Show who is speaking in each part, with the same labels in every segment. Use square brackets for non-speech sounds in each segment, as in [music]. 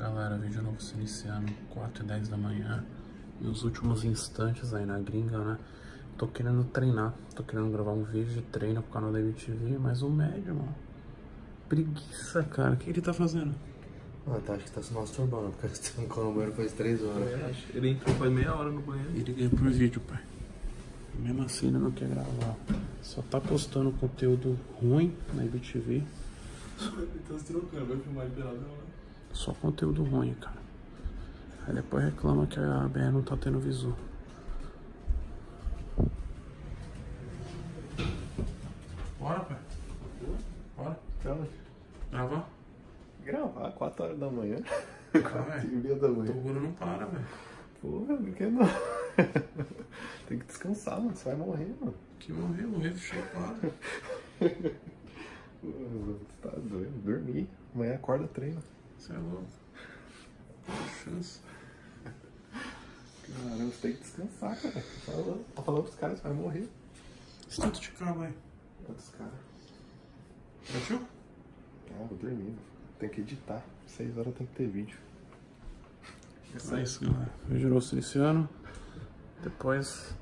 Speaker 1: Galera, vídeo novo se iniciando 4 e 10 da manhã. Os últimos instantes aí na gringa, né? Tô querendo treinar, tô querendo gravar um vídeo de treino pro canal da MTV, mas o médio, mano. Preguiça, cara. O que ele tá fazendo?
Speaker 2: Ah, tá, acho que tá se masturbando, porque você tá no banheiro faz 3 horas.
Speaker 3: Ele entrou faz meia hora no banheiro.
Speaker 1: Ele ganha por vídeo, pai. Mesmo assim, ele não quer gravar. Só tá postando conteúdo ruim na MTV. [laughs]
Speaker 3: Ele tá se trocando, vai filmar ele pelado, não, né?
Speaker 1: Só conteúdo ruim, cara. Aí depois reclama que a BR não tá tendo visu. Bora, pai. Bora.
Speaker 2: Então,
Speaker 1: Gravar?
Speaker 2: gravar 4 horas da manhã. [laughs]
Speaker 1: Vai.
Speaker 2: e meia da
Speaker 1: O
Speaker 2: manhã.
Speaker 1: bagulho não para, velho.
Speaker 2: Porra, por que não? [laughs] Tem que descansar, mano. Você vai morrer, mano.
Speaker 1: Que morreu, morreu, cheio, para. [laughs]
Speaker 2: Você tá doido. Dormir. Amanhã acorda treino.
Speaker 1: Você é louco. Chance?
Speaker 2: Caramba, você tem que descansar, cara. Tá falando, tá falando pros caras, você vai morrer.
Speaker 1: Esse tanto de carro aí.
Speaker 2: Outros caras.
Speaker 1: Partiu?
Speaker 2: Ah, vou dormir. Tem que editar. 6 horas tem que ter vídeo.
Speaker 1: É isso, galera. Novo siliciano. Depois.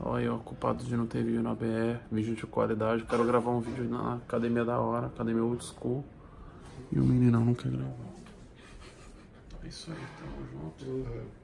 Speaker 1: Olha aí, ó, culpado de não ter vídeo na BR, vídeo de qualidade. Quero gravar um vídeo na academia da hora, academia old school. E o meninão não quer gravar. É isso aí, tamo junto.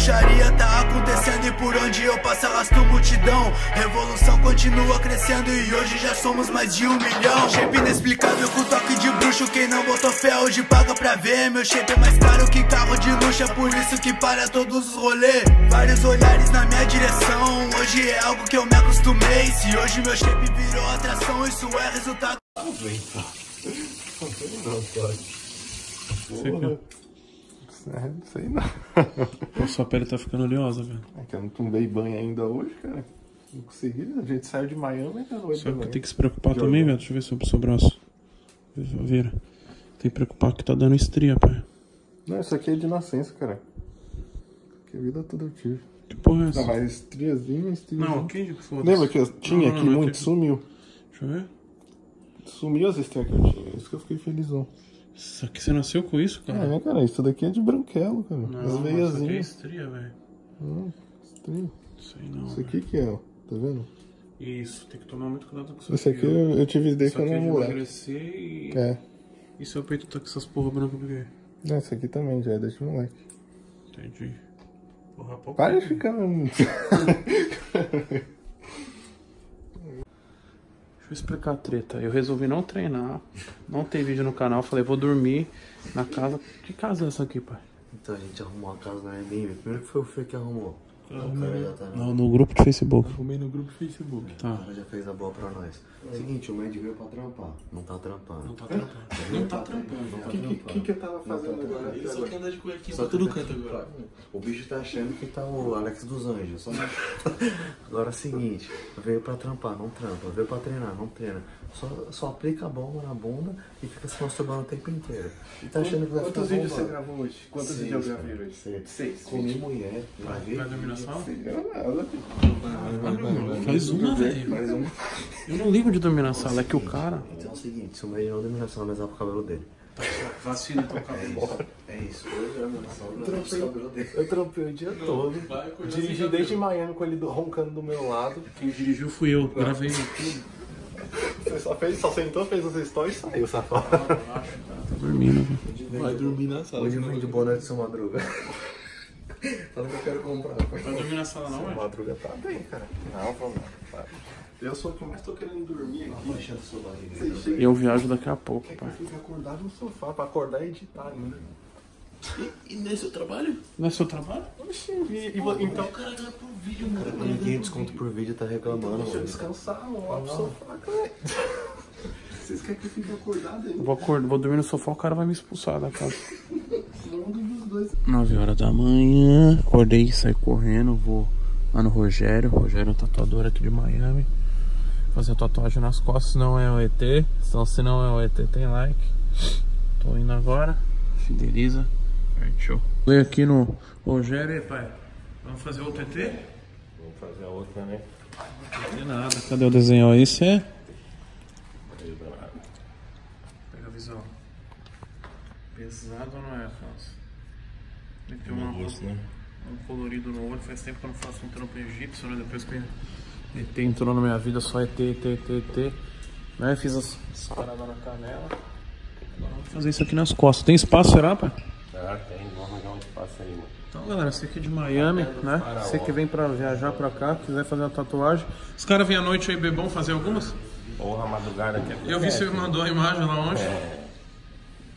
Speaker 4: Bruxaria tá acontecendo e por onde eu passo arrasto multidão. Revolução continua crescendo e hoje já somos mais de um milhão. Shape inexplicável com toque de bruxo Quem não botou fé hoje paga pra ver. Meu shape é mais caro que carro de luxo É por isso que para todos os rolês. Vários olhares na minha direção Hoje é algo que eu me acostumei. Se hoje meu shape virou atração Isso é resultado.
Speaker 2: Não pode.
Speaker 1: Você quer?
Speaker 2: É, não sei não.
Speaker 1: Pô, sua pele tá ficando oleosa, velho.
Speaker 2: É que eu não tomei banho ainda hoje, cara. Não consegui. A gente saiu de Miami ainda não
Speaker 1: Só que tem que se preocupar também, velho. Deixa eu ver sobre o seu braço. Vira. Tem que preocupar que tá dando estria, pai.
Speaker 2: Não, isso aqui é de nascença, cara. Que vida toda eu tive.
Speaker 1: Que porra é essa?
Speaker 2: Não, mas estriazinha, estriazinha.
Speaker 1: Não, aqui, foda-se.
Speaker 2: Lembra que eu tinha
Speaker 1: Não, não,
Speaker 2: aqui
Speaker 1: não,
Speaker 2: muito?
Speaker 1: aqui.
Speaker 2: Sumiu.
Speaker 1: Deixa eu ver.
Speaker 2: Sumiu as estrias que eu tinha. Isso que eu fiquei felizão.
Speaker 1: Isso aqui você nasceu com isso, cara?
Speaker 2: É, cara, isso daqui é de branquelo, cara.
Speaker 1: Não,
Speaker 2: as
Speaker 1: mas isso aqui é
Speaker 2: veiazinhas.
Speaker 1: estria, velho.
Speaker 2: Hum, estria.
Speaker 1: Sei não.
Speaker 2: Isso aqui que é, ó. Tá vendo?
Speaker 1: Isso, tem que tomar muito cuidado com isso
Speaker 2: Esse aqui eu, eu tive desde
Speaker 1: Isso
Speaker 2: que eu
Speaker 1: aqui é
Speaker 2: moleque.
Speaker 1: emagrecer e...
Speaker 2: É.
Speaker 1: E seu peito tá com essas porra branca por quê?
Speaker 2: Não, esse aqui também já é desde moleque.
Speaker 1: Entendi. Porra, pouco.
Speaker 2: Para de ficar. [laughs]
Speaker 1: Eu explicar a treta. Eu resolvi não treinar, não ter vídeo no canal. Falei, vou dormir na casa. Que casa é essa aqui, pai?
Speaker 2: Então a gente arrumou a casa na Airbnb. Primeiro que foi o Fê que arrumou. O tá.
Speaker 1: No, no grupo de Facebook.
Speaker 3: Arrumei no grupo do Facebook.
Speaker 2: O
Speaker 1: Tá.
Speaker 2: cara já fez a boa pra nós. Seguinte, o Med veio pra trampar. Não tá trampando.
Speaker 1: Não tá trampando. Não tá trampando.
Speaker 2: Não tá trampando. que eu tava fazendo agora?
Speaker 3: Ele só quer andar de cuequinha
Speaker 2: Só
Speaker 3: pra todo
Speaker 2: que-
Speaker 3: canto agora.
Speaker 2: O bicho tá achando que tá o Alex dos Anjos. Só... [laughs] Agora é o seguinte, veio pra trampar, não trampa. Veio pra treinar, não treina. Só, só aplica a bomba na bunda e fica se masturbando o tempo inteiro. E tá achando que vai
Speaker 3: Quantos
Speaker 2: ficar
Speaker 3: vídeos você gravou hoje? Quantos vídeos eu gravei hoje?
Speaker 2: Seis.
Speaker 3: Seis.
Speaker 2: Comi mulher, gravei.
Speaker 1: Vai dormir Faz uma, velho.
Speaker 2: Mais.
Speaker 1: Eu não ligo de dormir na sala, é que o cara.
Speaker 2: Então é o seguinte, se o Med não só, nós vamos pro cabelo dele.
Speaker 1: Vacina então cabelo.
Speaker 2: É isso. Eu trampei o dia todo. Dirigi desde Miami com ele do- roncando do meu lado.
Speaker 1: Quem dirigiu fui eu, gravei tudo.
Speaker 2: Você só, fez, só sentou, fez os stories e saiu, safado.
Speaker 1: Tá dormindo, velho.
Speaker 3: Vai dormir na sala.
Speaker 2: Hoje eu vim de boné de seu Madruga. Fala que eu quero comprar.
Speaker 1: Vai dormir na sala não, velho?
Speaker 2: Madruga tá bem, cara. Não, vamos lá.
Speaker 3: Eu sou o que mais tô querendo dormir aqui.
Speaker 2: Baixando o seu barriga.
Speaker 3: Você chega
Speaker 1: Eu viajo daqui a pouco, pai.
Speaker 3: e fica acordado no sofá.
Speaker 2: Pra acordar e editar ainda.
Speaker 3: E, e nesse seu trabalho?
Speaker 1: Não é seu trabalho?
Speaker 2: Oxi, e, e vo- então.
Speaker 3: O cara ganha por vídeo, mano.
Speaker 2: Com 500 desconto por vídeo tá reclamando,
Speaker 3: Deixa eu descansar, mano. Lá pro sofá, cara. [laughs] Vocês querem que eu fique acordado aí?
Speaker 1: Eu vou, acordar, vou dormir no sofá, o cara vai me expulsar da casa. [laughs]
Speaker 3: Dois.
Speaker 1: 9 horas da manhã, acordei, saí correndo, vou lá no Rogério, Rogério é um tatuador aqui de Miami. Fazer tatuagem nas costas, se não é o ET, então se não é o ET tem like. Tô indo agora, fideliza, partiu. Veio aqui no Rogério, e pai, vamos fazer outro ET?
Speaker 2: Vamos fazer a outra, né?
Speaker 1: Não tem nada, cadê o desenho aí? Esse é? Pega a visão. Pesado ou não é, Afonso? Meteu
Speaker 5: Bom
Speaker 1: uma,
Speaker 5: gosto, né?
Speaker 1: um colorido no olho. Faz tempo que eu não faço um trampo egípcio, né? Depois que ET entrou na minha vida, só ET, ET, ET, ET. Né? Fiz as, as paradas na canela. Agora vamos fazer isso aqui nas costas. Tem espaço, será, pai?
Speaker 5: Ah, tem, vou arranjar um espaço aí, mano.
Speaker 1: Então, galera, você que é de Miami, né? Você que vem pra viajar pra cá, quiser fazer uma tatuagem. Os caras vêm à noite aí, bebão, fazer algumas?
Speaker 5: Porra, madrugada aqui é
Speaker 1: Eu vi você mandou a imagem lá ontem.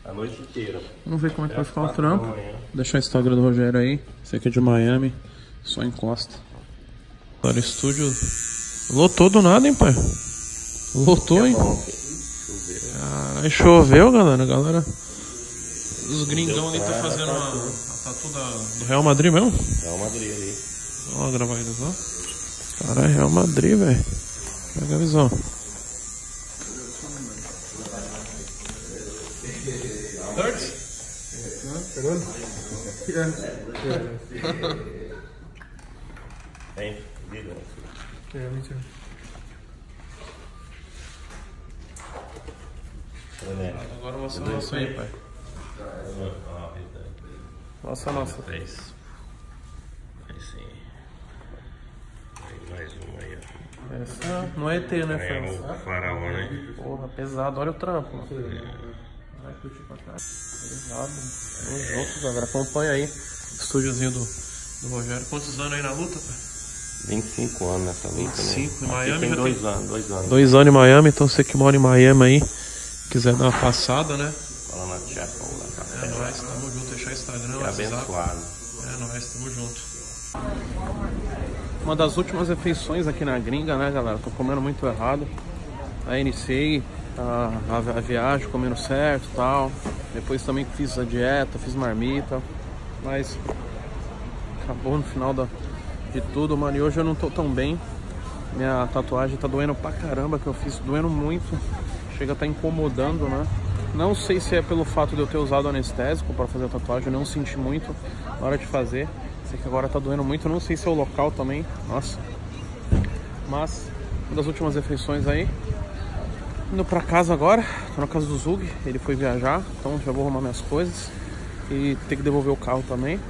Speaker 5: A noite inteira.
Speaker 1: Vamos ver como é que vai ficar o trampo. deixar o Instagram do Rogério aí. Você que é de Miami, só encosta. Agora, estúdio lotou do nada, hein, pai? Lotou, hein? Caralho, choveu, galera. Galera, os gringão ali tá fazendo a, a tatu da- do Real Madrid mesmo?
Speaker 5: É uma Madrid ali.
Speaker 1: Ó, gravar eles, ó. Caralho, Real Madrid, velho. Pega a visão.
Speaker 5: Tem? Vida. É,
Speaker 1: Agora mostra a nossa aí, pai. Nossa, nossa.
Speaker 5: Três. Aí sim. Aí mais um aí, ó.
Speaker 1: Essa não é ET, né,
Speaker 5: É
Speaker 1: Fans?
Speaker 5: o faraó, né?
Speaker 1: Porra, pesado. Olha o trampo. mano. Vai curtir pra cá. Pesado. Tamo junto, galera. Acompanha aí. Estúdiozinho do, do Rogério. Quantos anos aí na luta, pai?
Speaker 5: 25 anos nessa luta,
Speaker 1: 25
Speaker 5: né?
Speaker 1: em Miami
Speaker 5: tem dois
Speaker 1: tem-
Speaker 5: anos, dois anos.
Speaker 1: Dois anos em Miami, então você que mora em Miami aí, quiser dar uma passada, né?
Speaker 5: Falando na Chapel, lá,
Speaker 1: É nóis, tamo junto. Deixar Instagram,
Speaker 5: E
Speaker 1: WhatsApp.
Speaker 5: abençoado.
Speaker 1: É nóis, tamo junto. Uma das últimas refeições aqui na gringa, né, galera? Tô comendo muito errado. Aí iniciei a, a- a viagem comendo certo tal. Depois também fiz a dieta, fiz marmita. Mas acabou no final da, de tudo, mano. E hoje eu não tô tão bem. Minha tatuagem tá doendo pra caramba que eu fiz, doendo muito. Chega a tá incomodando, né? Não sei se é pelo fato de eu ter usado anestésico para fazer a tatuagem, eu não senti muito na hora de fazer. Sei que agora tá doendo muito, não sei se é o local também. Nossa. Mas, uma das últimas refeições aí. Indo pra casa agora, tô na casa do Zug, ele foi viajar, então já vou arrumar minhas coisas e ter que devolver o carro também.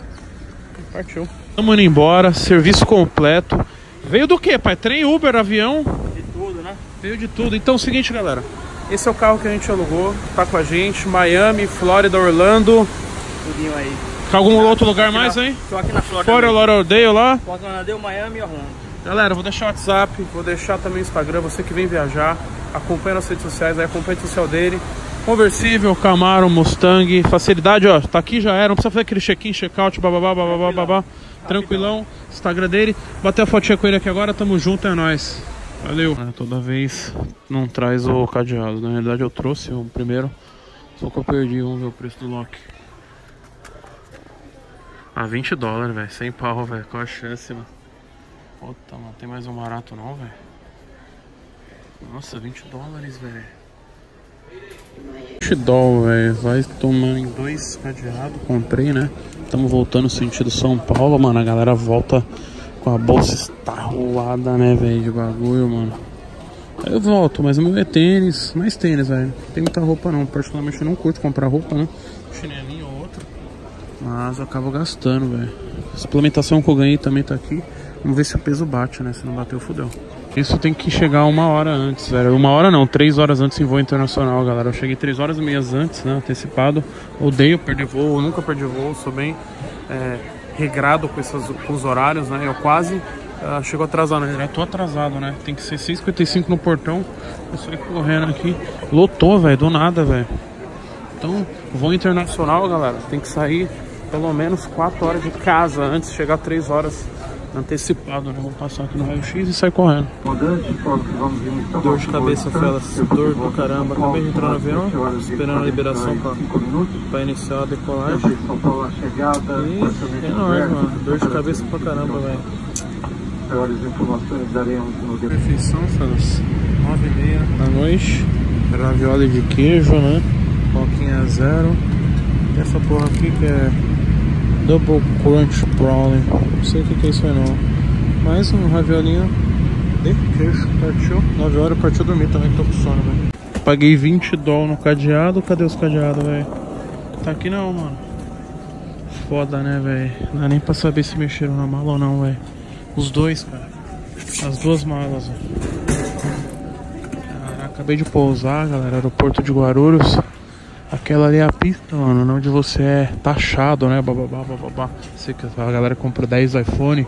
Speaker 1: E partiu. Estamos indo embora, serviço completo. Veio do que, pai? Trem, Uber, avião?
Speaker 6: De tudo, né?
Speaker 1: Veio de tudo. Então é o seguinte, galera. Esse é o carro que a gente alugou, tá com a gente. Miami, Flórida, Orlando.
Speaker 6: Tudinho aí.
Speaker 1: Tá algum outro lugar mais, hein?
Speaker 6: Tô aqui na Flórida.
Speaker 1: Fora. Lauderdale lá.
Speaker 6: Lauderdale, Miami e Orlando.
Speaker 1: Galera, vou deixar o WhatsApp, vou deixar também o Instagram, você que vem viajar, acompanha nas redes sociais, aí acompanha rede social dele. Conversível, Camaro, Mustang, facilidade, ó, tá aqui já era, não precisa fazer aquele check-in, check-out, bababá, bababá, babá. Tranquilão, Instagram dele. Bater a fotinha com ele aqui agora, tamo junto, é nóis. Valeu. É, toda vez não traz o cadeado, na realidade eu trouxe o primeiro, só que eu perdi, vamos ver o preço do lock. Ah, 20 dólares, velho, 100 pau, velho, qual a chance, mano? Puta, mano, tem mais um barato não, velho? Nossa, 20 dólares, velho. 20 dólares, velho. Vai tomando em dois cadeados. Comprei, né? Estamos voltando sentido São Paulo, mano. A galera volta com a bolsa estarroada, né, velho? De bagulho, mano. Aí eu volto, mas o meu é tênis. Mais tênis, velho. Não tem muita roupa, não. Particularmente eu não curto comprar roupa, né? Chinelinho ou outro. Mas eu acabo gastando, velho. A suplementação que eu ganhei também tá aqui. Vamos ver se o peso bate, né? Se não bateu, fudeu. Isso tem que chegar uma hora antes, velho. Uma hora não, três horas antes em voo internacional, galera. Eu cheguei três horas e meias antes, né? Antecipado. Odeio perder voo, eu nunca perdi voo, sou bem é, regrado com, essas, com os horários, né? Eu quase ah, chego atrasado, né? Já tô atrasado, né? Tem que ser 6h55 no portão. Eu saí correndo aqui. Lotou, velho, do nada, velho. Então, voo internacional, galera, tem que sair pelo menos 4 horas de casa antes de chegar 3 horas antecipado, né? Vou passar aqui no raio-x e sair correndo. Dor de cabeça, Felas. Dor do caramba. Acabei de entrar no avião, esperando a liberação pra, pra iniciar a decolagem. E é nóis, mano. Dor de cabeça pra caramba, velho. Perfeição, Felas. 9 e meia da noite. Ravioli de queijo, né? Coquinha zero. E essa porra aqui que é Double Crunch Brownie. Não sei o que, que é isso aí não. Mais um raviolinho de queijo. Partiu. 9 horas, partiu dormir também, que tô com sono, velho. Paguei 20 doll no cadeado. Cadê os cadeados, velho? Tá aqui não, mano. Foda, né, velho? Não dá nem pra saber se mexeram na mala ou não, velho. Os dois, cara. As duas malas, velho. Acabei de pousar, galera. Aeroporto de Guarulhos. Aquela ali é a pista, mano, onde você é taxado, né? Bababá, bababá. Sei que a galera compra 10 iPhone,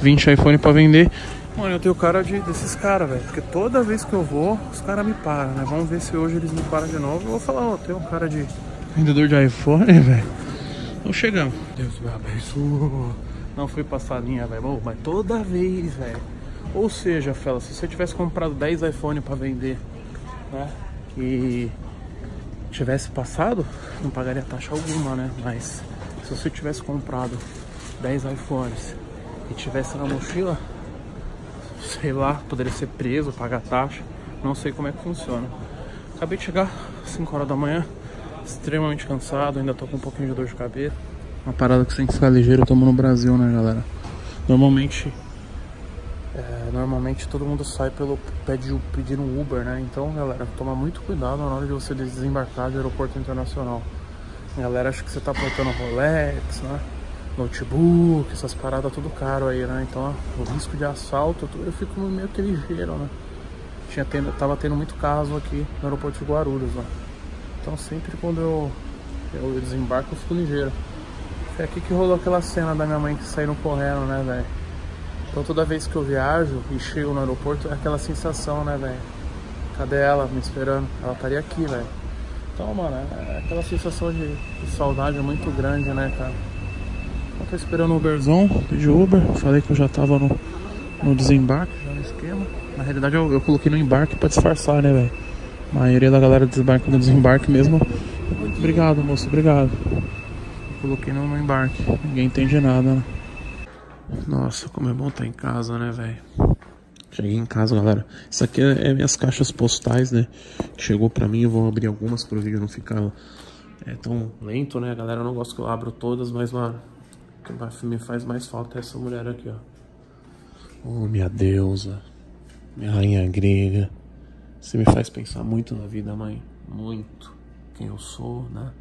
Speaker 1: 20 iPhone pra vender. Mano, eu tenho cara de, desses caras, velho. Porque toda vez que eu vou, os caras me param, né? Vamos ver se hoje eles me param de novo. Eu vou falar, ó, tem um cara de vendedor de iPhone, [laughs] velho. Então chegamos. Deus me abençoe. Não fui passar linha, velho. Mas toda vez, velho. Ou seja, Fela, se você tivesse comprado 10 iPhone pra vender, né? E tivesse passado, não pagaria taxa alguma, né? Mas se você tivesse comprado 10 iPhones e tivesse na mochila, sei lá, poderia ser preso, pagar taxa. Não sei como é que funciona. Acabei de chegar 5 horas da manhã, extremamente cansado, ainda tô com um pouquinho de dor de cabeça. Uma parada que você tem que ficar ligeiro, estamos no Brasil, né, galera? Normalmente, é, normalmente todo mundo sai pelo pede, pedindo Uber, né? Então, galera, toma muito cuidado na hora de você desembarcar do aeroporto internacional. Galera, acho que você tá apontando Rolex, né? Notebook, essas paradas tudo caro aí, né? Então, ó, o risco de assalto, eu fico meio que ligeiro, né? Tinha tendo, tava tendo muito caso aqui no aeroporto de Guarulhos, né? Então, sempre quando eu, eu desembarco, eu fico ligeiro. Foi aqui que rolou aquela cena da minha mãe que saindo correndo, né, velho? Então toda vez que eu viajo e chego no aeroporto, é aquela sensação, né, velho? Cadê ela me esperando? Ela estaria aqui, velho. Então, mano, é aquela sensação de, de saudade muito grande, né, cara? Eu tô esperando o Uberzão, pedi Uber. Falei que eu já tava no, no desembarque, já no esquema. Na realidade, eu, eu coloquei no embarque pra disfarçar, né, velho? A maioria da galera desembarca no desembarque mesmo. Obrigado, moço, obrigado. Coloquei no, no embarque. Ninguém entende nada, né? Nossa, como é bom estar em casa, né, velho? Cheguei em casa, galera. Isso aqui é, é minhas caixas postais, né? Chegou pra mim, eu vou abrir algumas pro vídeo não ficar é, tão lento, né, galera? Eu não gosto que eu abro todas, mas, mano, o que me faz mais falta é essa mulher aqui, ó. Oh, minha deusa. Minha rainha grega. Você me faz pensar muito na vida, mãe. Muito. Quem eu sou, né?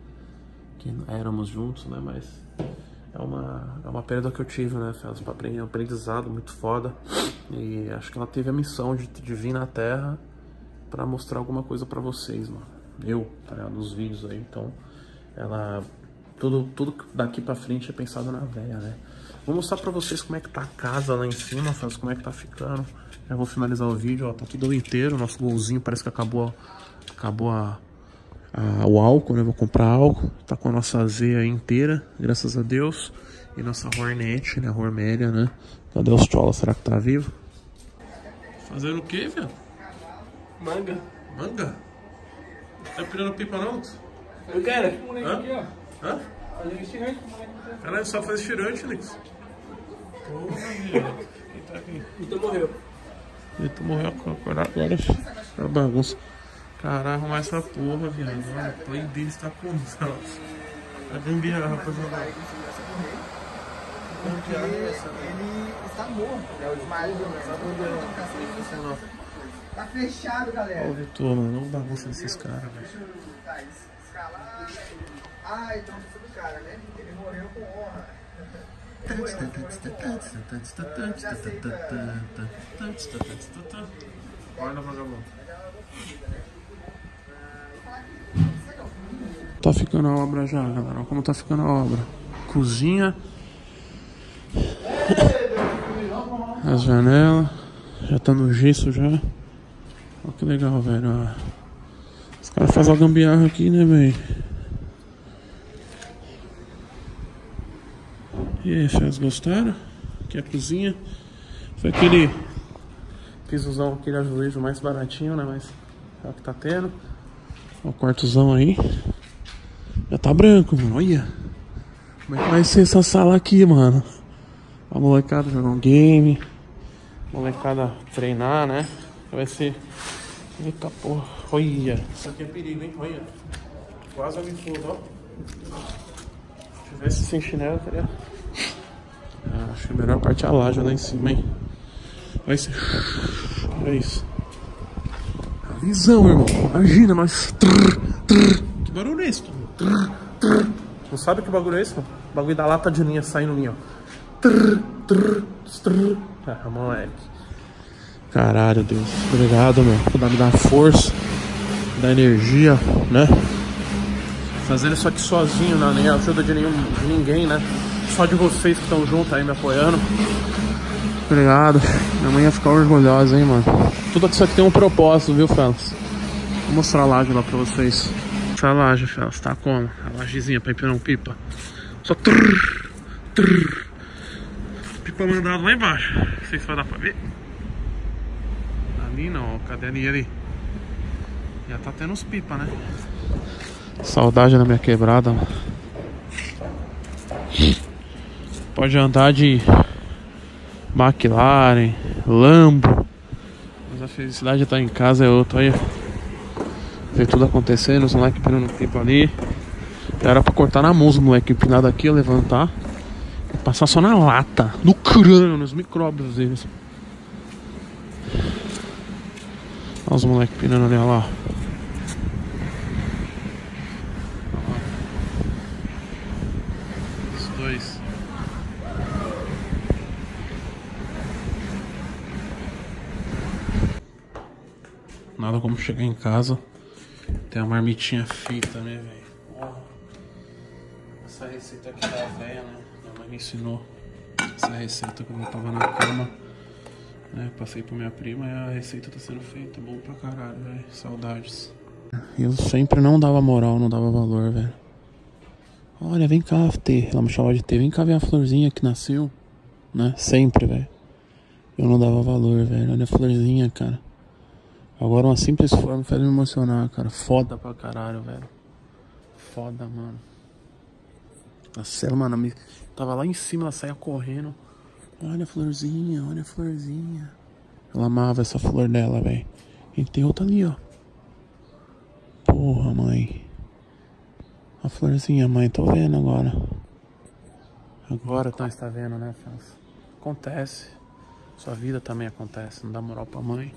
Speaker 1: Que éramos juntos, né? Mas é uma, é uma perda que eu tive, né? Pra aprender um aprendizado muito foda. E acho que ela teve a missão de, de vir na Terra pra mostrar alguma coisa pra vocês, mano. Eu, tá ligado? Nos vídeos aí. Então, ela. Tudo, tudo daqui pra frente é pensado na véia, né? Vou mostrar pra vocês como é que tá a casa lá em cima, Fels, como é que tá ficando. Já vou finalizar o vídeo, ó. Tá tudo inteiro. Nosso golzinho parece que acabou, acabou a, a, o álcool, né? Vou comprar álcool. Tá com a nossa zeia inteira, graças a Deus. E nossa Hornet, né? Hormélia, né? Cadê os trolls? Será que tá vivo? Fazendo o que, velho?
Speaker 6: Manga.
Speaker 1: Manga? Tá pirando pipa não?
Speaker 6: Eu quero.
Speaker 1: Hã? Hã?
Speaker 6: Fazer estirante.
Speaker 1: Caralho, só faz estirante, Nix. Porra, velho. Quem tá aqui?
Speaker 6: Então morreu.
Speaker 1: Ele morreu acordado agora. Tá bagunça. Caralho, arrumar essa porra, viado. Olha, o play dele está com A gambiarra, rapaziada.
Speaker 3: Ele está morto. É o marido, Tá fechado, galera.
Speaker 1: Ó, o Vitor, mano. Não bagunça desses caras, velho.
Speaker 3: Tá. Ah, então você do cara, né? Ele morreu com honra.
Speaker 1: Olha, vagabundo. Tá ficando a obra já, galera. Olha como tá ficando a obra. Cozinha. As janelas. Já tá no gesso já. Olha que legal, velho. ó. Os caras fazem a gambiarra aqui, né, velho? E aí, vocês gostaram? Aqui é a cozinha. Foi aquele pisozão, aquele azulejo mais baratinho, né? Mas é o que tá tendo. Ó, o quartozão aí. Já tá branco, mano. Olha. Como é que vai ser essa sala aqui, mano? A molecada jogar um game. Molecada treinar, né? Vai ser. Eita porra. Olha. Isso aqui é perigo, hein? Olha. Quase me foda, ó. Se tivesse sem chinelo, eu teria. Ah, acho que a melhor parte é a laje lá em cima, hein? Vai ser. É isso. Visão, irmão. Imagina nós. Trrr, trrr. Que barulho é esse? Não sabe que bagulho é esse, mano? O bagulho da lata de linha saindo linha, ó. Ah, moleque. Caralho, Deus. Obrigado, meu. Por me dar força, dar energia, né? Fazendo isso aqui sozinho, não, nem ajuda de, nenhum, de ninguém, né? Só de vocês que estão junto aí me apoiando. Obrigado. Minha mãe ia ficar orgulhosa, hein, mano. Tudo isso aqui tem um propósito, viu, Felas? Vou mostrar a lá pra vocês. Essa laje, Felas, tá como? A lajezinha pra empinar um pipa. Só trrr, trrr. Pipa mandado lá embaixo. Não sei se vai dar pra ver. Ali não, cadê ali ali? Já tá tendo uns pipa, né? Saudade da minha quebrada, mano. Pode andar de McLaren, Lambo. Mas a felicidade de estar em casa é outra. Olha. Ver tudo acontecendo, os moleques empinando pipa ali. Era pra cortar na mão os moleques empinados aqui, levantar. E passar só na lata, no crânio, nos micróbios deles. Olha os moleques empinando ali, olha lá. Os dois. Nada como chegar em casa. Tem a marmitinha feita, né, velho? Essa receita aqui da véia, né? Minha mãe me ensinou essa receita quando eu tava na cama. Né? Passei pra minha prima e a receita tá sendo feita. Bom pra caralho, velho. Saudades. Eu sempre não dava moral, não dava valor, velho. Olha, vem cá, T. Ela me chamava de T. Vem cá ver a florzinha que nasceu. Né? Sempre, velho. Eu não dava valor, velho. Olha a florzinha, cara. Agora uma simples flor me faz me emocionar, cara. Foda pra caralho, velho. Foda, mano. A Cela, mano, me... tava lá em cima, ela saía correndo. Olha a florzinha, olha a florzinha. Ela amava essa flor dela, velho. E tem outra ali, ó. Porra, mãe. A florzinha, mãe, tô vendo agora. Agora tá vendo, né, França? Acontece. Sua vida também acontece. Não dá moral pra mãe.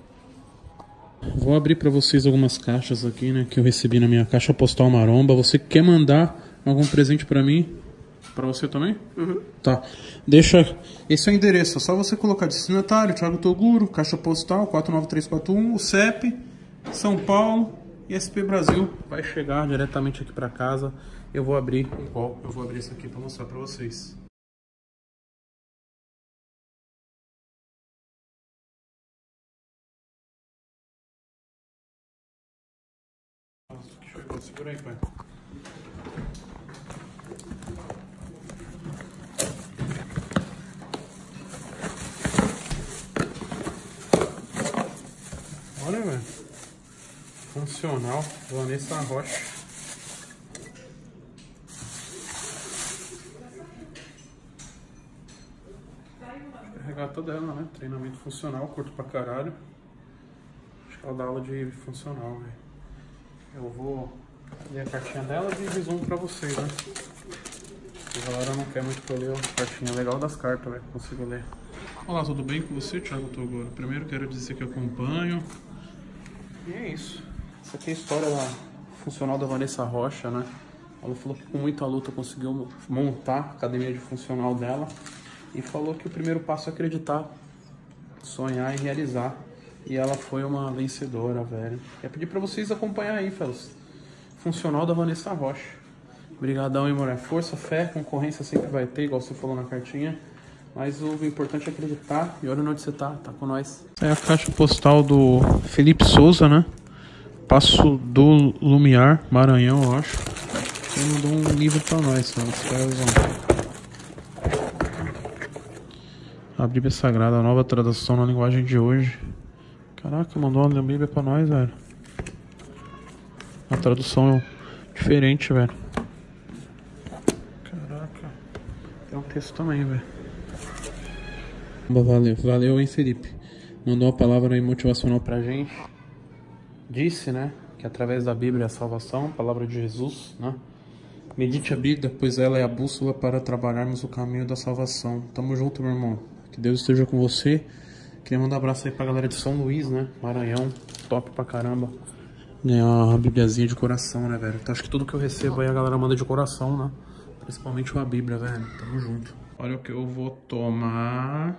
Speaker 1: Vou abrir para vocês algumas caixas aqui, né, que eu recebi na minha caixa postal maromba. Você quer mandar algum presente para mim? Para você também? Uhum. Tá. Deixa. Esse é o endereço. É só você colocar destinatário, Thiago Toguro, caixa postal 49341, o CEP, São Paulo e SP Brasil. Vai chegar diretamente aqui para casa. Eu vou abrir igual. Eu vou abrir isso aqui para mostrar para vocês. Segura aí, pai. Olha, velho. Funcional. Vanessa Rocha. Regata dela, né? Treinamento funcional, curto pra caralho. Acho que ela dá aula de funcional, velho. Eu vou ler a cartinha dela e resumo pra vocês, né? A galera não quer muito que eu leia a cartinha legal das cartas, velho. Consigo ler. Olá, tudo bem com você, Thiago Togoro? Primeiro quero dizer que acompanho. E é isso. Essa aqui é a história da funcional da Vanessa Rocha, né? Ela falou que com muita luta conseguiu montar a academia de funcional dela. E falou que o primeiro passo é acreditar, sonhar e realizar. E ela foi uma vencedora, velho. Quer pedir pra vocês acompanhar aí, fellas. Funcional da Vanessa Rocha. Obrigadão, hein, mulher. Força, fé, concorrência sempre vai ter, igual você falou na cartinha. Mas o importante é acreditar. E olha onde você tá, tá com nós. É a caixa postal do Felipe Souza, né? Passo do Lumiar, Maranhão, eu acho. Ele mandou um livro pra nós, mano. Os caras vão. A Bíblia Sagrada, a nova tradução na linguagem de hoje. Caraca, mandou uma Bíblia pra nós, velho. Uma tradução diferente, velho. Caraca. Tem um texto também, velho. Valeu, valeu, hein, Felipe. Mandou uma palavra aí motivacional pra gente. Disse, né, que através da Bíblia é a salvação, palavra de Jesus, né? Medite a Bíblia, pois ela é a bússola para trabalharmos o caminho da salvação. Tamo junto, meu irmão. Que Deus esteja com você Queria mandar um abraço aí pra galera de São Luís, né? Maranhão, top pra caramba. Ganhar uma bibliazinha de coração, né, velho? Então acho que tudo que eu recebo aí a galera manda de coração, né? Principalmente uma bíblia, velho. Tamo junto. Olha o que eu vou tomar.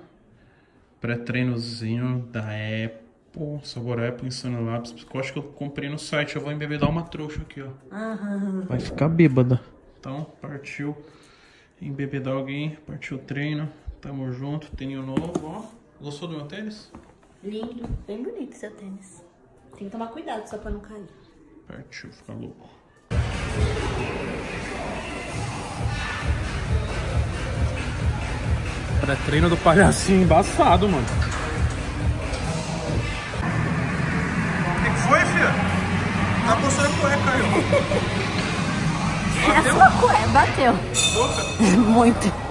Speaker 1: Pré-treinozinho da Apple. Sabor Apple Insano Labs. Acho que eu comprei no site. Eu vou embebedar uma trouxa aqui, ó. Vai ficar bêbada. Então, partiu embebedar alguém. Partiu o treino. Tamo junto. Tênis novo, ó. Gostou do meu tênis?
Speaker 7: Lindo, bem bonito seu tênis. Tem que tomar cuidado só pra não cair.
Speaker 1: Partiu, ficar louco. Pré-treino do palhacinho embaçado, mano.
Speaker 6: O que foi, filho? Tá postando cueca aí, [laughs]
Speaker 7: É a sua cueca, bateu. [laughs] Muito.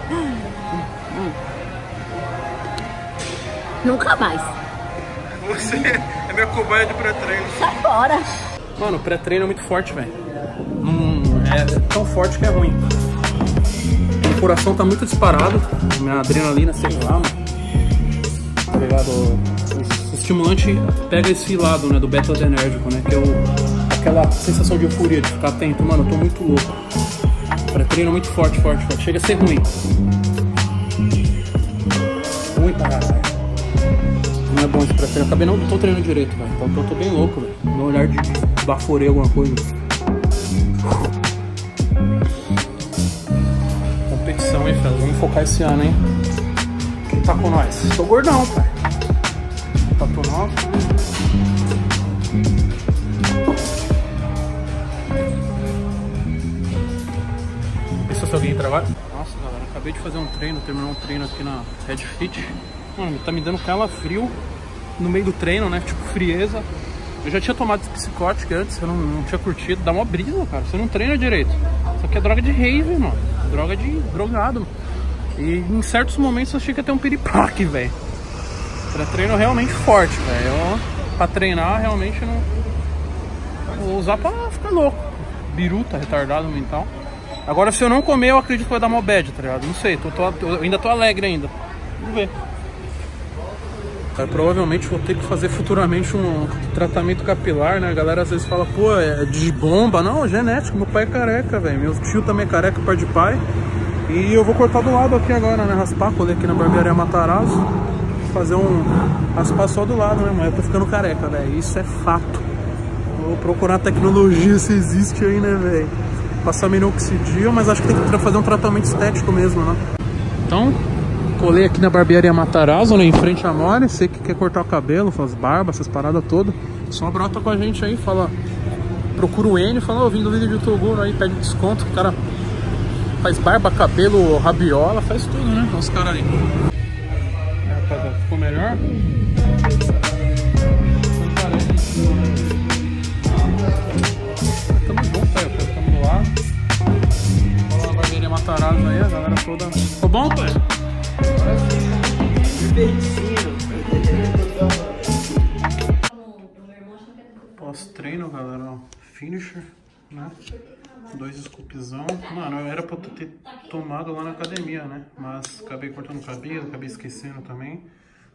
Speaker 7: Nunca mais.
Speaker 6: Você é minha cobaia de pré-treino.
Speaker 7: Sai fora.
Speaker 1: Mano, o pré-treino é muito forte, velho. Não é tão forte que é ruim. O coração tá muito disparado. Minha adrenalina, sei lá, mano. Tá ligado? O, estimulante pega esse lado, né, do beta-adrenérgico, né? Que é o, aquela sensação de euforia, de ficar atento. Mano, eu tô muito louco. O pré-treino é muito forte, forte, forte. Chega a ser ruim. Ruim pra caralho. É bom pré-treino. Eu acabei não tô treinando direito, velho. Então eu tô bem louco, velho. Meu olhar de baforei alguma coisa. Competição, hein, Fela? Vamos focar esse ano, hein? Quem tá com nós? Tô gordão, pai. Tatu nova. Pensa se alguém agora? Nossa, galera, acabei de fazer um treino, terminou um treino aqui na Red Fit. Mano, tá me dando calafrio no meio do treino, né? Tipo, frieza. Eu já tinha tomado esse psicótico antes, eu não, não tinha curtido. Dá uma brisa, cara. Você não treina direito. Isso aqui é droga de rave, mano. Droga de drogado. E em certos momentos eu achei que ia ter um piripaque, velho. Era treino realmente forte, velho. Pra treinar, realmente não. Vou usar pra ficar louco. Biruta, retardado mental. Agora, se eu não comer, eu acredito que vai dar uma bad, tá ligado? Não sei, tô, tô- eu ainda tô alegre ainda. Vamos ver. Cara, provavelmente vou ter que fazer futuramente um tratamento capilar, né? A galera às vezes fala, pô, é de bomba. Não, é genético. Meu pai é careca, velho. Meu tio também é careca, pai de pai. E eu vou cortar do lado aqui agora, né? Raspar, colher aqui na barbearia Matarazzo. Fazer um. Raspar só do lado, né? Mas eu tô ficando careca, velho. Isso é fato. Vou procurar tecnologia se existe aí, né, velho? Passar minoxidil, mas acho que tem que fazer um tratamento estético mesmo, né? Então, colei aqui na barbearia Matarazzo, né, em frente à More. Você que quer cortar o cabelo, faz barba, essas paradas todas. Só brota com a gente aí, fala. Procura o N, fala, ô, vim do vídeo do Toguro aí, pede desconto. O cara faz barba, cabelo, rabiola, faz tudo, né? Os caras ali. É, rapaziada, Ficou melhor? Tamo junto aí, pô. Tamo do lado. A barbearia Matarazzo aí, a galera toda. Ficou bom, pai? Pós-treino, galera, ó. Finisher, né? Dois scoopzão. Mano, era pra ter tomado lá na academia, né? Mas acabei cortando o cabelo, acabei esquecendo também.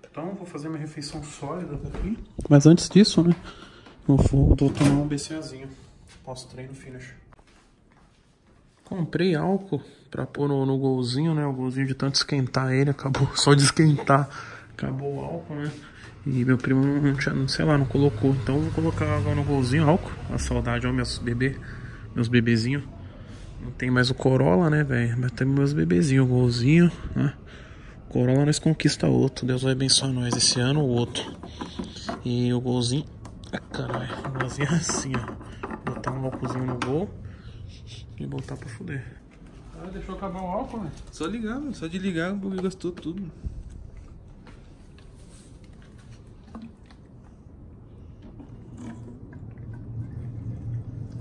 Speaker 1: Então vou fazer minha refeição sólida aqui. Mas antes disso, né? Eu vou, vou tomar um BCAzinho. Pós-treino finisher. Comprei álcool pra pôr no, no golzinho, né? O golzinho de tanto esquentar ele, acabou [laughs] só de esquentar. Acabou o álcool, né? E meu primo não tinha, sei lá, não colocou. Então vou colocar água no golzinho, álcool. A saudade, ó, meus bebê, meus bebezinhos. Não tem mais o Corolla, né, velho? Mas tem meus bebezinhos, o golzinho, né? Corolla nós conquista outro. Deus vai abençoar nós esse ano ou outro. E o golzinho. Ah, caralho, o golzinho é assim, ó. Botar um álcoolzinho no gol e botar pra fuder. Ah, deixou acabar o álcool, né?
Speaker 6: Só ligar, mano. Só de ligar, porque gastou tudo.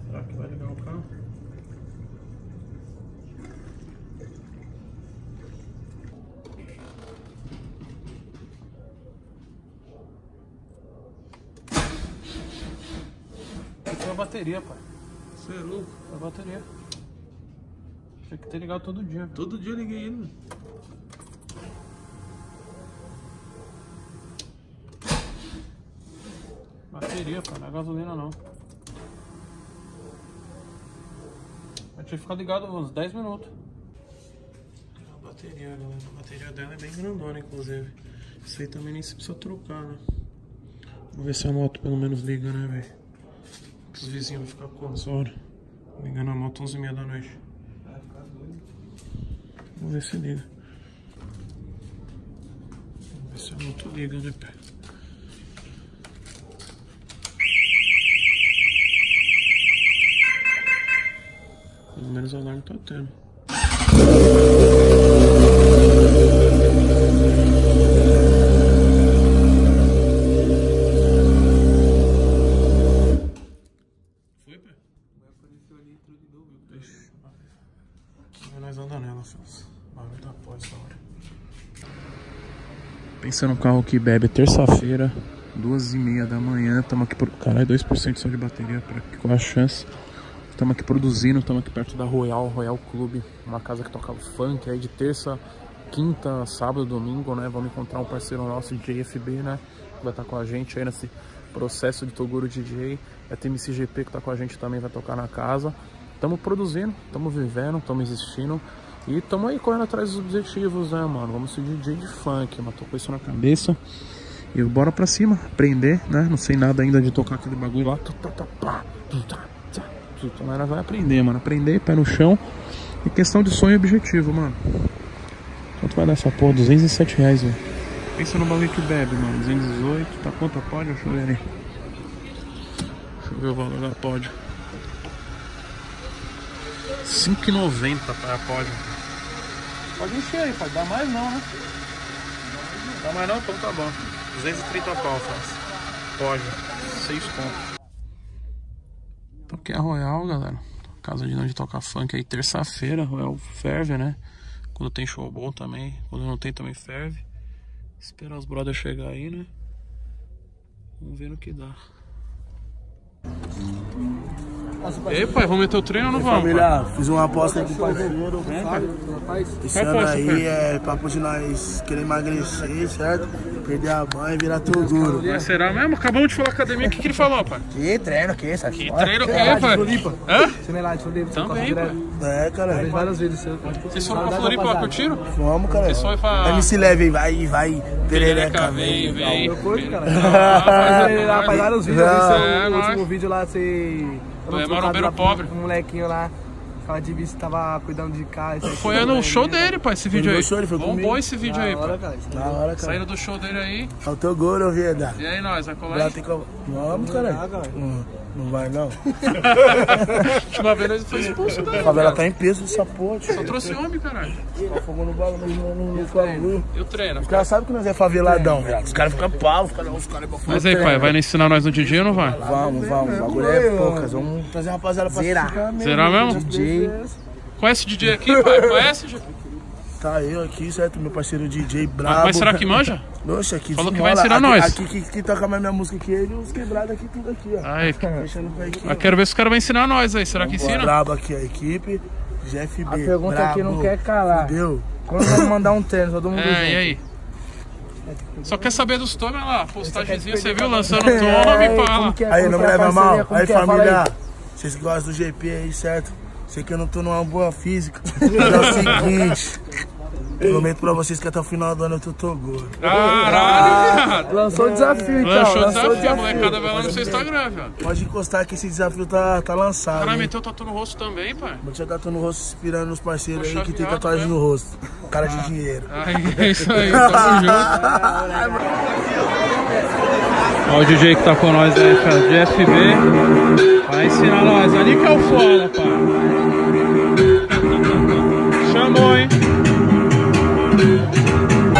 Speaker 1: Será que vai ligar o carro? Foi a bateria, pai.
Speaker 6: Você é louco.
Speaker 1: Bateria. Tinha que ter ligado todo dia.
Speaker 6: Todo dia eu liguei ele, mano.
Speaker 1: Bateria, pô, não é gasolina não. Eu tinha ficado ligado uns 10 minutos. A bateria, galera. A bateria dela é bem grandona, inclusive. Isso aí também nem se precisa trocar, né? Vamos ver se a moto pelo menos liga, né, velho? Os vizinhos vão ficar com as horas. Ligando a moto 11 h 30 da noite. Vamos ver se liga. Vamos ver se a moto liga, né, pai? Pelo menos o alarme tá tendo. Pensa no carro que bebe terça-feira, duas e meia da manhã. Tamo aqui por. Caralho, 2% só de bateria. Pra... Qual a chance? Estamos aqui produzindo, estamos aqui perto da Royal, Royal Clube, uma casa que toca funk aí de terça, quinta, sábado, domingo, né? Vamos encontrar um parceiro nosso, DJ FB, né? Que vai estar com a gente aí nesse processo de Toguro DJ. É TMCGP que tá com a gente também, vai tocar na casa. Estamos produzindo, estamos vivendo, estamos existindo e estamos aí correndo atrás dos objetivos, né, mano? Vamos ser DJ de funk, mas tô com isso na cabeça. E bora pra cima, aprender, né? Não sei nada ainda de tocar aquele bagulho lá. Mas vai aprender, mano. Aprender, pé no chão. E questão de sonho e objetivo, mano. Quanto vai dar essa porra? 207 reais, velho. Pensa no bagulho que bebe, mano. 218. Tá quanto a pod? Deixa eu ver ali. Deixa eu ver o valor da pod. 5,90 para a pod. Pode encher aí, pode dar mais não, né? Dá mais não? Então tá bom. 230 pau, faz. Pode. 6 conto. Toquei a Royal, galera. Casa de onde toca funk aí terça-feira. Royal ferve, né? Quando tem show bom também. Quando não tem também ferve. Esperar os brothers chegar aí, né? Vamos ver no que dá. E aí, pai, vamos meter o treino ou não vamos? pai?
Speaker 8: Família, fiz uma aposta aí com o parceiro. Esse
Speaker 1: Qual
Speaker 8: ano aí
Speaker 1: pai?
Speaker 8: é papo de nós querer emagrecer, certo? Perder a banha e virar tudo duro.
Speaker 1: Mas será mesmo? Acabamos de falar academia, o que, que ele falou, pai?
Speaker 8: Que treino, que isso?
Speaker 1: Que treino que é, pai? Hã?
Speaker 6: Você não é lá de Floripa?
Speaker 1: Também, pai.
Speaker 8: É, cara.
Speaker 6: Várias vezes. Você...
Speaker 1: Vocês foram pra Floripa, curtiram?
Speaker 8: Vamos, cara.
Speaker 1: Vocês foram pra...
Speaker 8: MC Leve, vai, vai. Perereca,
Speaker 1: vem,
Speaker 8: vem.
Speaker 1: vem.
Speaker 6: Curte, cara. Lá faz vários vídeos.
Speaker 8: Não.
Speaker 6: eu vi
Speaker 1: É,
Speaker 6: seu- o
Speaker 1: nóis.
Speaker 6: último vídeo lá, você...
Speaker 1: É,
Speaker 6: dando
Speaker 1: marombeiro pobre.
Speaker 6: pro molequinho lá. Aquela de bicho tava cuidando de casa.
Speaker 1: Foi no show dele, pai, esse vídeo aí.
Speaker 8: show, ele foi
Speaker 1: Bombou
Speaker 8: comigo.
Speaker 1: esse vídeo aí,
Speaker 6: Da hora,
Speaker 1: pai.
Speaker 6: cara.
Speaker 8: Na hora, cara.
Speaker 1: Saindo do show dele aí.
Speaker 8: Faltou gol, vida.
Speaker 1: E aí, nós, vai colar aí?
Speaker 8: como... Vamos, cara. Não, não vai, não. [laughs]
Speaker 1: Última vez nós foi expulso daí.
Speaker 8: A favela tá em peso essa porra, tio.
Speaker 1: Só trouxe homem, caralho.
Speaker 8: Tá fogo no bagulho, no, no.
Speaker 1: Eu treino.
Speaker 8: Os caras sabem que nós é faveladão, velho. Os caras ficam pau, os caras os caras é
Speaker 1: Mas aí, pai, vai ensinar nós no DJ ou não vai?
Speaker 8: Vamos, vamos. O bagulho é poucas. Vamos trazer a rapaziada pra Zerar. ficar mesmo.
Speaker 1: Será mesmo?
Speaker 8: DJ.
Speaker 1: Conhece o DJ aqui, pai? Conhece?
Speaker 8: Tá eu aqui, certo? Meu parceiro DJ Brabo.
Speaker 1: Mas será que manja?
Speaker 8: Oxe, aqui
Speaker 1: Falou que vai ensinar
Speaker 8: aqui,
Speaker 1: nós.
Speaker 8: Aqui, aqui, quem toca mais minha música aqui, ele e os quebrados aqui, tudo aqui, ó.
Speaker 1: Aí,
Speaker 8: Fechando com a equipe.
Speaker 1: eu quero ver se o cara vai ensinar nós aí. Será que ensina?
Speaker 8: Brabo aqui a equipe. GFB.
Speaker 6: A pergunta
Speaker 8: Brabo.
Speaker 6: aqui não quer calar.
Speaker 8: Deu.
Speaker 6: Quando vamos mandar um treino, todo mundo
Speaker 1: É,
Speaker 6: junto?
Speaker 1: e aí? Só quer saber dos tomes, olha lá, postagemzinha, você viu? [laughs]
Speaker 6: É,
Speaker 1: Lançando fala.
Speaker 6: que é-
Speaker 8: Aí, não
Speaker 6: que
Speaker 8: me
Speaker 6: é a
Speaker 8: leva
Speaker 6: parceria?
Speaker 8: mal.
Speaker 6: Como
Speaker 8: Aí,
Speaker 6: que é? Fala
Speaker 8: família. Vocês que gostam do GP aí, certo? Sei que eu não tô numa boa física. Mas é o seguinte. Prometo pra vocês que até o final do ano eu tô, gordo.
Speaker 1: Caralho, viado.
Speaker 6: Lançou o desafio, então.
Speaker 1: Lançou o
Speaker 6: Lançou o
Speaker 1: desafio, a molecada vai lá no seu Instagram, viado.
Speaker 8: Pode encostar que esse desafio tá, tá lançado.
Speaker 1: Caralho,
Speaker 8: hein?
Speaker 1: meteu tatu no rosto também, pai.
Speaker 8: Vou te tatu no rosto, inspirando nos parceiros
Speaker 1: Tô
Speaker 8: aí que tem tatuagem
Speaker 1: mesmo.
Speaker 8: no rosto. Cara de dinheiro.
Speaker 1: Aí, é isso aí, tamo junto. Ó o DJ que tá com nós aí, cara, de FB. Vai ensinar nós, ali que é o foda, pai.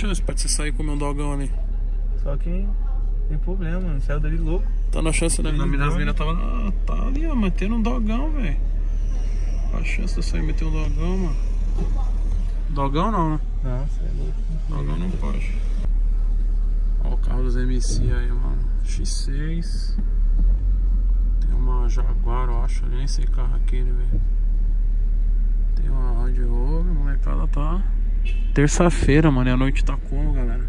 Speaker 1: chance, pai, de sair e comer um dogão ali.
Speaker 9: Só que tem problema, mano. Saiu dali louco.
Speaker 1: Tá na chance, né? Na mina, as minas tava. Ah, tá ali, ó, metendo um dogão, velho. Qual a chance de eu sair e meter um dogão, mano? Dogão não, né?
Speaker 9: Nossa, é louco.
Speaker 1: Dogão não pode. Ó o carro dos MC aí, mano. X6. Tem uma Jaguar, eu acho. Nem sei carro é aquele, velho. Tem uma Land Rover, a molecada tá. Terça-feira, mano. E a noite tá como, galera?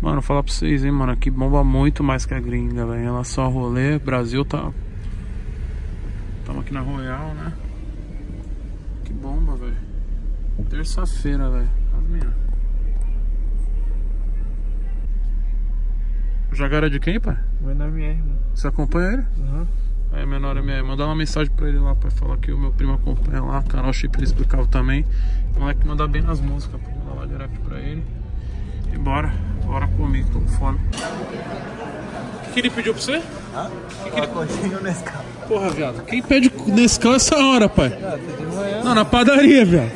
Speaker 1: Mano, falar pra vocês, hein, mano. Aqui bomba muito mais que a gringa, velho. Em relação ao rolê, Brasil tá. Tamo aqui na Royal, né? Que bomba, velho. Terça-feira, velho. As minhas. O Jaguar é de quem, pai?
Speaker 9: Nome é, mano.
Speaker 1: Você acompanha ele?
Speaker 9: Uhum.
Speaker 1: É, menor MR. Mandar uma mensagem pra ele lá pra falar que o meu primo acompanha lá. Canal Chip ele explicava também. O moleque manda bem nas músicas, pô. Mandar lá direto pra ele. E bora. Bora comer, tô com fome. O que, que ele pediu pra você?
Speaker 9: Hã? Que que ele... Carro.
Speaker 1: Porra, viado. Quem pede Nescau essa hora, pai? Não, na padaria, viado.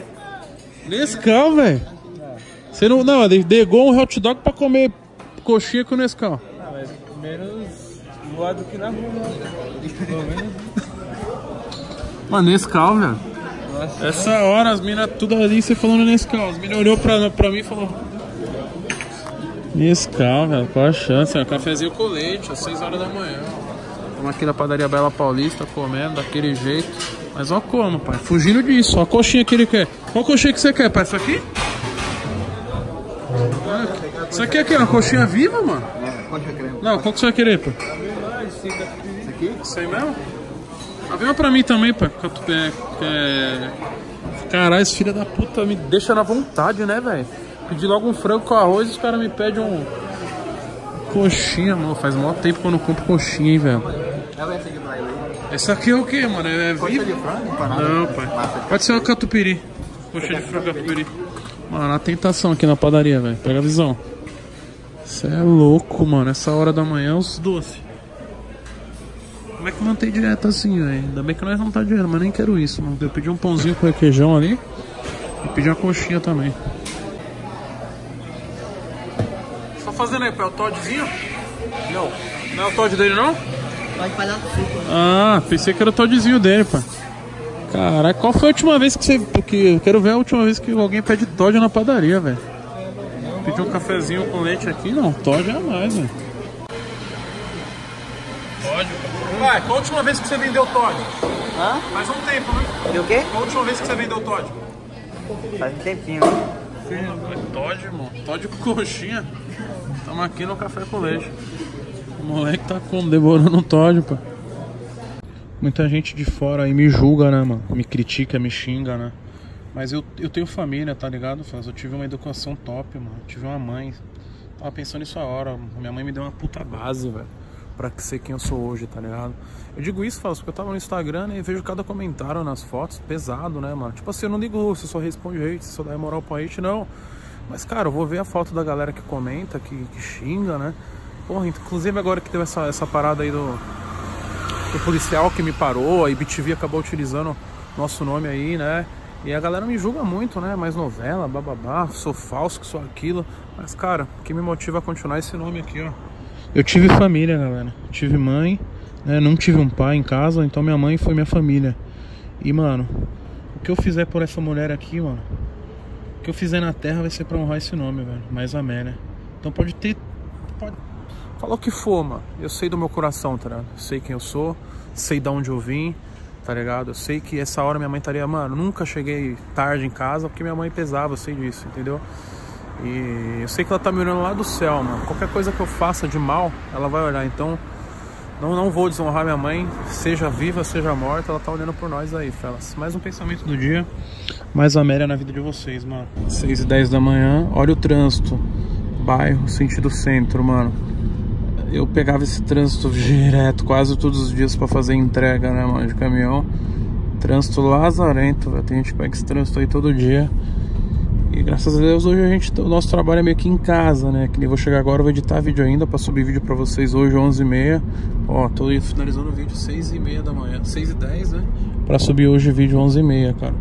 Speaker 1: Nescau, velho. Você não. Não, ele negou um hot dog pra comer coxinha com Nescau.
Speaker 9: Ah, mas menos voado que na rua, né? Pelo menos.
Speaker 1: Mano, Nescau, velho.
Speaker 9: Nossa.
Speaker 1: Essa hora as minas tudo ali você falando Nescau. As minas olhou pra, pra mim e falou. Nescau, velho, qual a chance? É um cafezinho com leite, às 6 horas da manhã. Estamos aqui na padaria Bela Paulista comendo daquele jeito. Mas ó como, pai. Fugindo disso. Ó a coxinha que ele quer. Qual coxinha que você quer, pai? Isso aqui? Isso aqui é aqui, uma coxinha viva, mano? Não, qual que você vai querer, pai? Isso aqui? Isso aí mesmo? Uma pra mim também, pai. é- é- Caralho, esse filho da puta me deixa na vontade, né, velho? Pedi logo um frango com arroz e os caras me pedem um. Coxinha, mano. Faz maior tempo que eu não compro coxinha, hein, velho. Esse aqui é o que, mano? É vivo? Não, pai. Pode ser uma catupiry. Coxa de frango catupiry. Mano, a tentação aqui na padaria, velho. Pega a visão. Você é louco, mano. Essa hora da manhã, os doces. Como é que mantém direto assim, velho? Ainda bem que nós não tá dinheiro, mas nem quero isso, mano. Eu pedi um pãozinho com requeijão ali. E pedi uma coxinha também. Você tá fazendo aí, pai? O Toddzinho? Não. Não é o Todd dele, não?
Speaker 7: Pode falar do suco.
Speaker 1: Ah, pensei que era o Toddzinho dele, pai. Caraca, qual foi a última vez que você. Porque eu quero ver a última vez que alguém pede Todd na padaria, velho. Pediu um cafezinho com leite aqui? Não, Todd é mais, velho. Pai, qual a última vez que você vendeu Todd?
Speaker 3: Hã?
Speaker 1: Faz um tempo, né?
Speaker 3: E o quê?
Speaker 1: Qual a última vez que você vendeu Todd?
Speaker 3: Faz um tempinho, né?
Speaker 1: Todd, irmão. Todd com coxinha. Tamo aqui no café com leite. O moleque tá como? Devorando um Todd, pô. Muita gente de fora aí me julga, né, mano? Me critica, me xinga, né? Mas eu, eu tenho família, tá ligado, Faz? Eu tive uma educação top, mano. Eu tive uma mãe. Tava pensando nisso a hora. Minha mãe me deu uma puta base, velho. Pra ser quem eu sou hoje, tá ligado? Eu digo isso, Faz, porque eu tava no Instagram né, e vejo cada comentário nas fotos pesado, né, mano? Tipo assim, eu não digo você só responde hate, você só dá moral pro hate, não. Mas, cara, eu vou ver a foto da galera que comenta, que, que xinga, né? Porra, inclusive agora que teve essa, essa parada aí do, do policial que me parou, a IBTV acabou utilizando nosso nome aí, né? E a galera me julga muito, né? Mais novela, bababá, sou falso, que sou aquilo. Mas, cara, o que me motiva a continuar é esse nome aqui, ó. Eu tive família, galera. Tive mãe, né? Não tive um pai em casa, então minha mãe foi minha família. E, mano, o que eu fizer por essa mulher aqui, mano, o que eu fizer na terra vai ser pra honrar esse nome, velho. Mais amé, né? Então pode ter. Pode falar o que for, mano. Eu sei do meu coração, tá ligado? Eu sei quem eu sou, sei de onde eu vim, tá ligado? Eu sei que essa hora minha mãe estaria, mano, nunca cheguei tarde em casa porque minha mãe pesava, eu sei disso, entendeu? E eu sei que ela tá me olhando lá do céu, mano. Qualquer coisa que eu faça de mal, ela vai olhar. Então, não, não vou desonrar minha mãe, seja viva, seja morta, ela tá olhando por nós aí, Felas. Mais um pensamento do dia, mais Amélia na vida de vocês, mano. 6 e 10 da manhã, olha o trânsito. Bairro, sentido centro, mano. Eu pegava esse trânsito direto, quase todos os dias pra fazer entrega, né, mano, de caminhão. Trânsito lazarento, velho. Tem gente que pega esse trânsito aí todo dia. E graças a Deus hoje a gente, o nosso trabalho é meio que em casa, né? Que nem vou chegar agora, vou editar vídeo ainda pra subir vídeo pra vocês hoje, 11h30. Ó, tô finalizando o vídeo 6h30 da manhã, 6h10, né? Pra subir hoje vídeo 11h30, cara.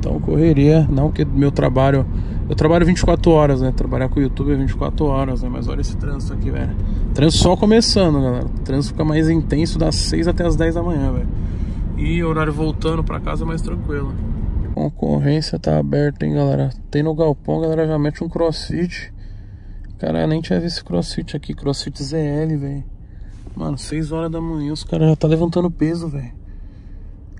Speaker 1: Então correria, não que meu trabalho Eu trabalho 24 horas, né? Trabalhar com o YouTube é 24 horas, né? Mas olha esse trânsito aqui, velho. Trânsito só começando, galera. O trânsito fica mais intenso das 6 até as 10 da manhã, velho. E horário voltando pra casa mais tranquilo. Concorrência tá aberta, hein, galera. Tem no galpão, galera já mete um crossfit. Cara, nem tinha visto esse crossfit aqui. Crossfit ZL, velho. Mano, 6 horas da manhã os caras já tá levantando peso, velho.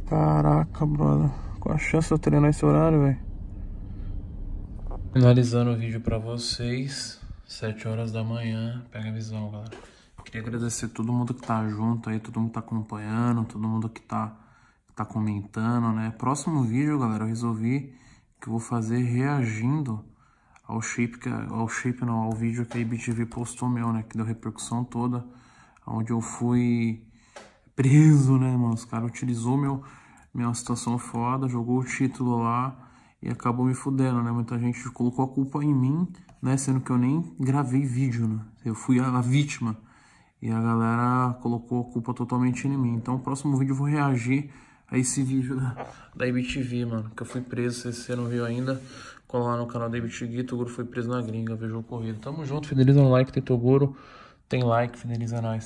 Speaker 1: Caraca, brother. Qual a chance de eu treinar esse horário, velho? Finalizando o vídeo pra vocês. 7 horas da manhã. Pega a visão, galera. Queria agradecer todo mundo que tá junto aí, todo mundo que tá acompanhando, todo mundo que tá, tá comentando, né? Próximo vídeo, galera, eu resolvi que eu vou fazer reagindo ao shape, que, ao shape não, ao vídeo que a IBTV postou meu, né? Que deu repercussão toda, onde eu fui preso, né, mano? Os caras utilizou meu, minha situação foda, jogou o título lá e acabou me fudendo, né? Muita gente colocou a culpa em mim, né? Sendo que eu nem gravei vídeo, né? Eu fui a, a vítima. E a galera colocou a culpa totalmente em mim. Então, no próximo vídeo eu vou reagir a esse vídeo da, da IBTV, mano. Que eu fui preso, se você não viu ainda, cola lá no canal da IBTV. Toguro foi preso na gringa, vejo o corrido. Tamo junto, fideliza no like, tem Toguro. Tem like, fideliza nós.